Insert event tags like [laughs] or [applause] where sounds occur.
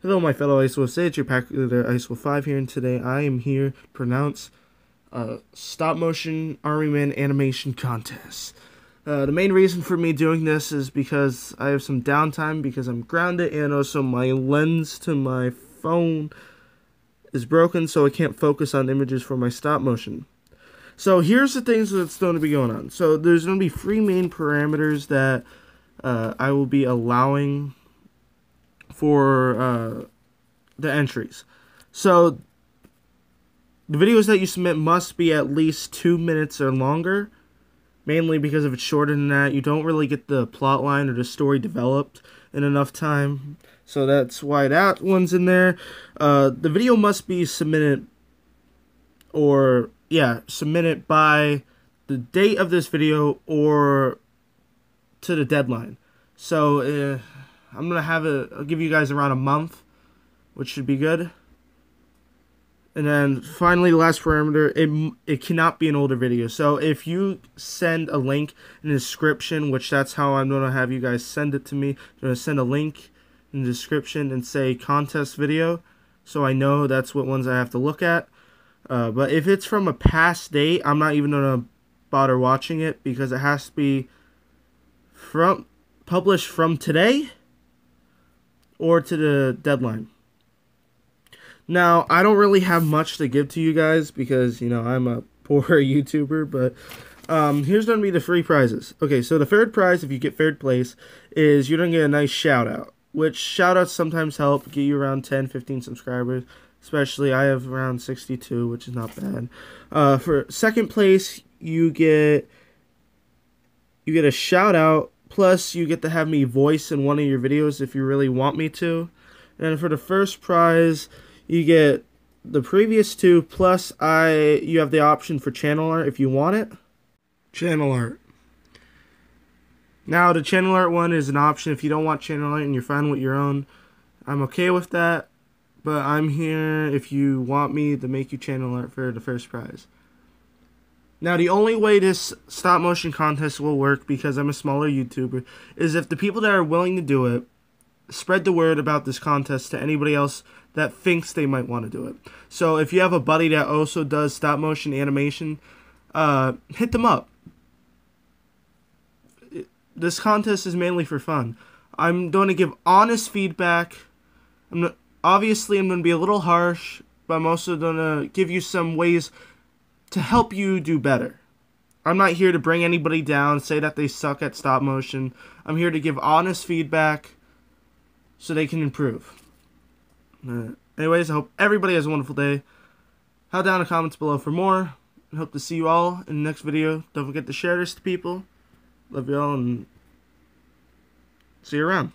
Hello, my fellow Ice Wolf It's your Pack Leader Ice Wolf 5 here, and today I am here to pronounce uh, stop motion Army Man animation contest. Uh, the main reason for me doing this is because I have some downtime because I'm grounded, and also my lens to my phone is broken, so I can't focus on images for my stop motion. So here's the things that's going to be going on. So there's going to be three main parameters that uh, I will be allowing for uh, the entries. So the videos that you submit must be at least two minutes or longer. Mainly because if it's shorter than that, you don't really get the plot line or the story developed in enough time. So that's why that one's in there. Uh, the video must be submitted, or yeah, submitted by the date of this video or to the deadline. So uh, I'm gonna have a. I'll give you guys around a month, which should be good. And then finally, the last parameter, it, it cannot be an older video. So if you send a link in the description, which that's how I'm going to have you guys send it to me, going to send a link in the description and say contest video. So I know that's what ones I have to look at. Uh, but if it's from a past date, I'm not even going to bother watching it because it has to be from published from today or to the deadline. Now, I don't really have much to give to you guys because, you know, I'm a [laughs] poor YouTuber, but um, here's going to be the free prizes. Okay, so the third prize, if you get third place, is you're going to get a nice shout out, which shout outs sometimes help get you around 10, 15 subscribers. Especially, I have around 62, which is not bad. Uh, for second place, you get you get a shout out Plus, you get to have me voice in one of your videos if you really want me to. And for the first prize, you get the previous two, plus I you have the option for channel art if you want it. Channel art. Now, the channel art one is an option if you don't want channel art and you're fine with your own. I'm okay with that, but I'm here if you want me to make you channel art for the first prize. Now, the only way this stop motion contest will work, because I'm a smaller YouTuber, is if the people that are willing to do it spread the word about this contest to anybody else that thinks they might want to do it. So, if you have a buddy that also does stop motion animation, uh, hit them up. This contest is mainly for fun. I'm going to give honest feedback. I'm not, obviously I'm going to be a little harsh, but I'm also going to give you some ways to help you do better. I'm not here to bring anybody down, say that they suck at stop motion. I'm here to give honest feedback so they can improve. Anyways, I hope everybody has a wonderful day. How down in the comments below for more. Hope to see you all in the next video. Don't forget to share this to people. Love you all and see you around.